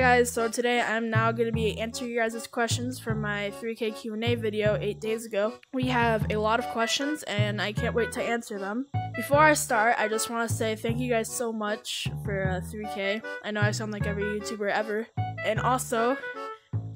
guys, so today I'm now going to be answering your guys' questions from my 3K Q&A video 8 days ago. We have a lot of questions and I can't wait to answer them. Before I start, I just want to say thank you guys so much for uh, 3K. I know I sound like every YouTuber ever. And also,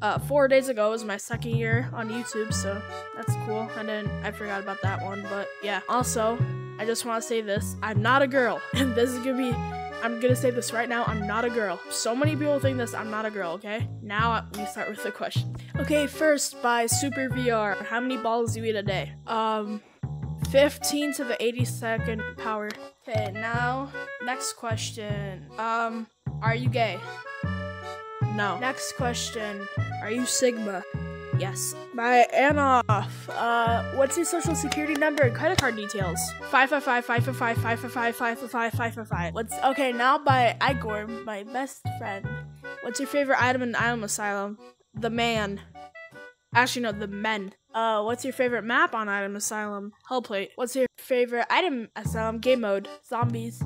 uh, four days ago was my second year on YouTube, so that's cool. I didn't, I forgot about that one, but yeah. Also, I just want to say this: I'm not a girl, and this is gonna be. I'm gonna say this right now. I'm not a girl. So many people think this. I'm not a girl. Okay. Now we start with the question. Okay, first by Super VR. How many balls do you eat a day? Um, 15 to the 82nd power. Okay, now next question. Um, are you gay? No. Next question. Are you Sigma? Yes. My Anoff. Uh, what's your social security number and credit card details? 555 555 555 555 555. What's okay now by Igor, my best friend. What's your favorite item in Item Asylum? The man. Actually, no, the men. Uh, what's your favorite map on Item Asylum? Hellplate. What's your favorite item Asylum game mode? Zombies.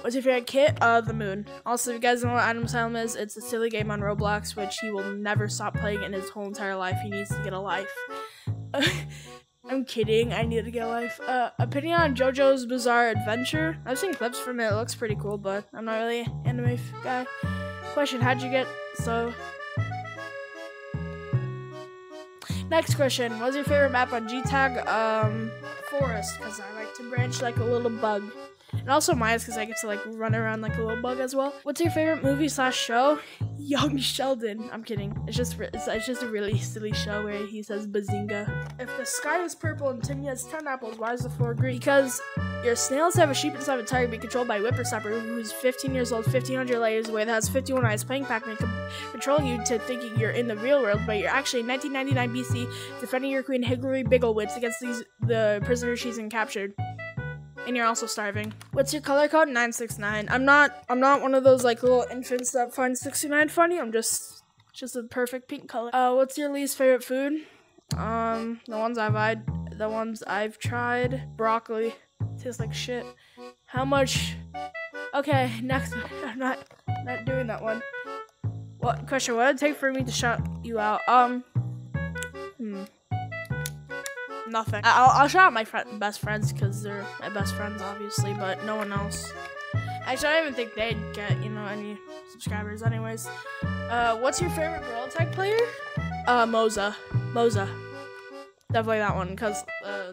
What's your favorite kit? Uh, the moon. Also, if you guys know what Item Asylum is, it's a silly game on Roblox, which he will never stop playing in his whole entire life. He needs to get a life. I'm kidding. I need to get a life. Uh, opinion on JoJo's Bizarre Adventure. I've seen clips from it. It looks pretty cool, but I'm not really an anime guy. Question: How'd you get so? Next question: What's your favorite map on G-Tag? Um, Forest, because I like to branch like a little bug. And also mine because I get to like run around like a little bug as well. What's your favorite movie slash show? Young Sheldon. I'm kidding. It's just it's, it's just a really silly show where he says bazinga. If the sky is purple and Timmy has 10 apples, why is the floor green? Because your snails have a sheep inside of a tiger be controlled by Whippersnapper, who's 15 years old, 1500 layers away, that has 51 eyes, playing Pac-Man, controlling you to thinking you're in the real world, but you're actually in 1999 BC, defending your queen Hillary Bigglewitz against these the prisoners she's in captured and you're also starving. What's your color code? 969. I'm not I'm not one of those like little infants that find 69 funny. I'm just just a perfect pink color. Uh what's your least favorite food? Um the ones I've tried the ones I've tried. Broccoli. Tastes like shit. How much Okay, next I'm not not doing that one. What question? What would it take for me to shut you out? Um nothing. I'll, I'll shout out my best friends because they're my best friends, obviously, but no one else. Actually, I don't even think they'd get, you know, any subscribers anyways. Uh, what's your favorite Gorilla Tag player? Uh, Moza. Moza. Definitely that one, because, uh,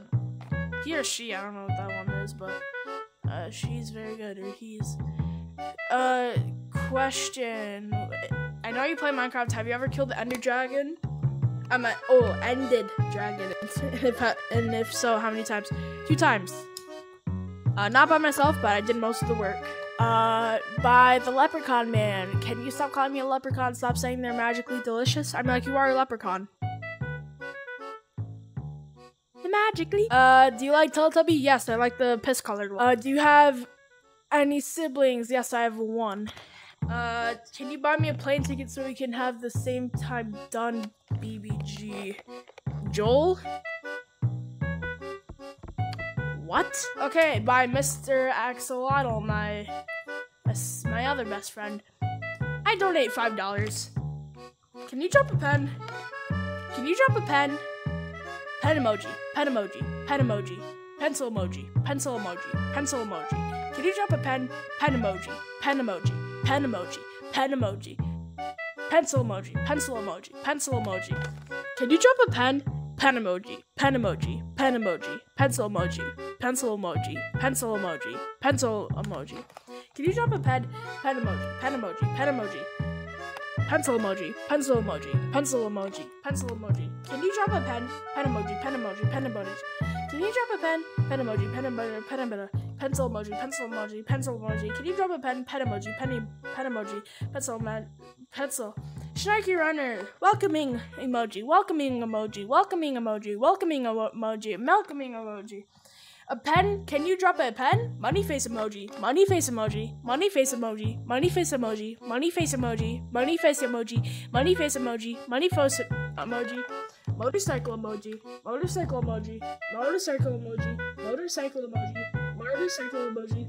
he or she, I don't know what that one is, but, uh, she's very good, or he's. Uh, question. I know you play Minecraft. Have you ever killed the Ender Dragon? I'm at oh ended dragon. and, if, and if so, how many times? Two times. Uh, not by myself, but I did most of the work. Uh, by the Leprechaun Man. Can you stop calling me a leprechaun? Stop saying they're magically delicious. I'm like, you are a leprechaun. Magically. Uh, do you like Teletubby? Yes, I like the piss colored one. Uh, do you have any siblings? Yes, I have one. Uh, can you buy me a plane ticket so we can have the same time done, BBG? Joel? What? Okay, by Mr. Axolotl, my my other best friend. I donate five dollars. Can you drop a pen? Can you drop a pen? Pen emoji, pen emoji, pen emoji, pencil emoji, pencil emoji, pencil emoji. Can you drop a pen? Pen emoji, pen emoji pen emoji, pen emoji, pencil emoji, pencil emoji, pencil emoji. Can you drop a pen? Pen emoji, pen emoji, pen emoji, pencil emoji, pencil emoji, pencil emoji, pencil emoji. Can you drop a pen? Pen emoji, pen emoji, pen emoji, pencil emoji, pencil emoji, pencil emoji, pencil emoji. Can you drop a pen? Pen emoji, pen emoji, pen emoji. Can you drop a pen? Pen emoji, pen emoji, pen emoji pencil emoji, pencil emoji, pencil emoji. Can you drop a pen? Pen emoji, penny, pen emoji, pencil, man, pencil. Snarky runner, welcoming emoji, welcoming emoji, welcoming emoji, welcoming emoji, welcoming emoji. A pen? Can you drop a pen? Money face emoji, money face emoji, money face emoji, money face emoji, money face emoji, money face emoji, money face emoji, money face emoji, motorcycle emoji, motorcycle emoji, motorcycle emoji, motorcycle emoji this circle emoji.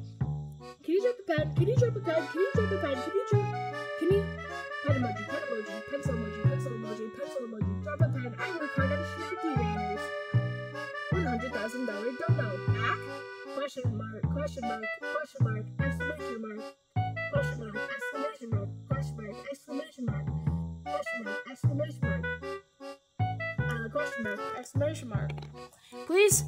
Can you drop a pen? Can you drop a pen? Can you drop a pen? Can you drop? Can you? pen emoji, Pen emoji, pencil emoji, pencil emoji, pencil emoji, drop a pen. I work hard. I'm fifty randers. One hundred thousand dollar dono. Back? Question mark. Question mark. Question mark. Exclamation mark. Question mark. Exclamation mark. Question mark. Exclamation mark. Question mark. Exclamation mark. Uh, question mark. Exclamation mark. Please.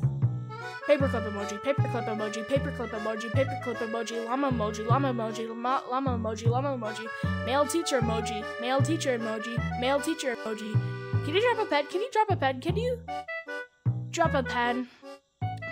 Paperclip emoji, paperclip emoji, paperclip emoji, paperclip emoji, llama emoji, llama emoji, llama, llama emoji, llama emoji, male teacher emoji, male teacher emoji, male teacher emoji. Can you drop a pen? Can you drop a pen? Can you drop a pen?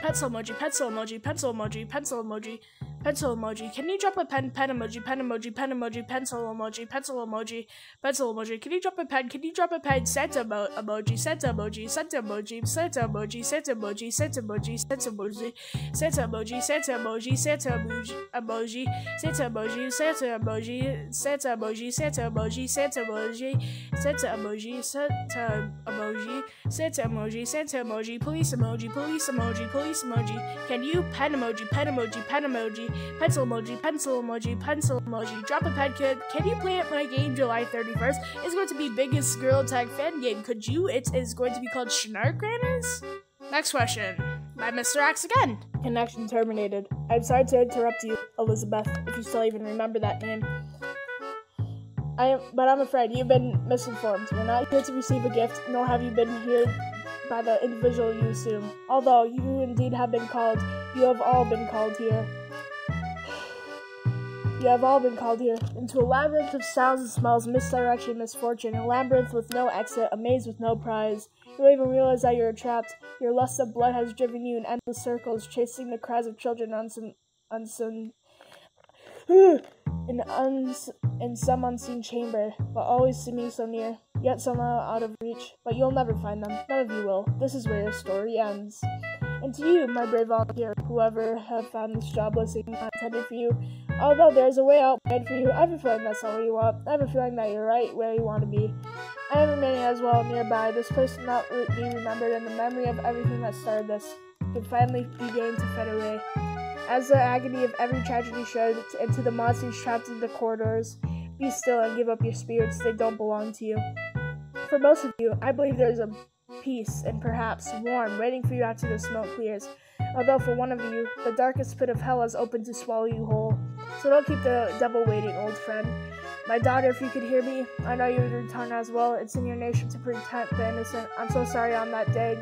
Pencil emoji, pencil emoji, pencil emoji, pencil emoji, pencil emoji. Can you drop a pen? Pen emoji, pen emoji, pen emoji, pencil emoji, pencil emoji, pencil emoji. Can you drop a pen? Can you drop a pen? Santa emo- emoji, Santa emoji, Santa emoji, Santa emoji, Santa emoji, Santa emoji, Santa emoji, Santa emoji, Santa emoji, Santa emoji, Santa emoji, Santa emoji, Santa emoji, Santa emoji, Santa emoji, Santa emoji, Santa emoji, Santa emoji, Santa emoji, police emoji, police emoji, police emoji. Can you pen emoji, pen emoji, pen emoji, pencil emoji, pencil emoji, pencil emoji. Drop a pen, kid. Can you play at my game July 31st? It's going to be biggest Gorilla Tag fan game. Could you? It is going to be called Snark Granners. Next question by Mr. Axe again. Connection terminated. I'm sorry to interrupt you, Elizabeth, if you still even remember that name. I am, but I'm afraid you've been misinformed. You're not here to receive a gift, nor have you been here by the individual you assume. Although you indeed have been called, you have all been called here. You have all been called here into a labyrinth of sounds and smells, misdirection, misfortune, a labyrinth with no exit, a maze with no prize. You don't even realize that you're trapped. Your lust of blood has driven you in endless circles, chasing the cries of children on some, in, in some unseen chamber, but always seeming so near, yet somehow out of reach. But you'll never find them. None of you will. This is where your story ends. And to you, my brave volunteer, whoever have found this job listing intended for you, although there's a way out made for you, I have a feeling that's not what you want. I have a feeling that you're right where you want to be. I am remaining as well nearby. This place will not be remembered, and the memory of everything that started this can finally begin to fade away. As the agony of every tragedy showed into the monsters trapped in the corridors, be still and give up your spirits. They don't belong to you. For most of you, I believe there's a peace and perhaps warm waiting for you after the smoke clears. Although for one of you, the darkest pit of hell has opened to swallow you whole. So don't keep the devil waiting, old friend. My daughter, if you could hear me, I know you're would return as well. It's in your nature to protect the innocent. I'm so sorry on that day,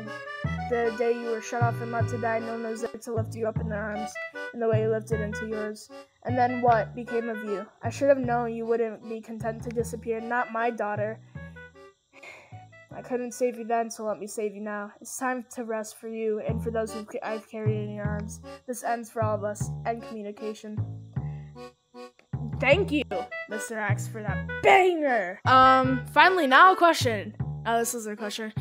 the day you were shut off and left to die, no one was there to lift you up in their arms in the way you lifted into yours. And then what became of you? I should have known you wouldn't be content to disappear. Not my daughter. I couldn't save you then, so let me save you now. It's time to rest for you and for those who I've carried in your arms. This ends for all of us. End communication. Thank you, Mr. Axe, for that banger. Um, finally, now a question. Oh, this is a question.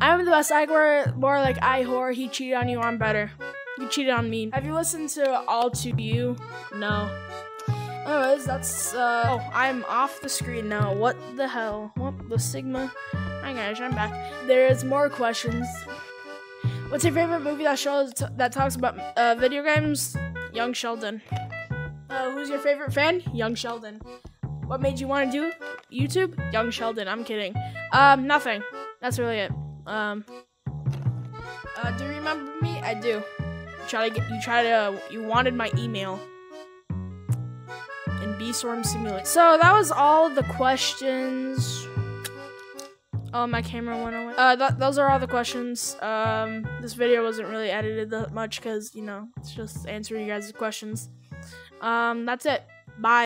I'm the best. I were more like I whore. He cheated on you. I'm better. You cheated on me. Have you listened to All to You? No. Anyways, that's uh. Oh, I'm off the screen now. What the hell? What the sigma? Hi guys, I'm back. There's more questions. What's your favorite movie that shows that talks about uh, video games? Young Sheldon. Uh, who's your favorite fan? Young Sheldon. What made you want to do YouTube? Young Sheldon. I'm kidding. Um, nothing. That's really it. Um, uh, do you remember me? I do. You try to get. You try to. You wanted my email. In Bee Swarm Simulator. So that was all the questions. Oh, my camera went away. Uh, th- those are all the questions. Um, this video wasn't really edited that much because you know it's just answering you guys' questions. Um, that's it. Bye.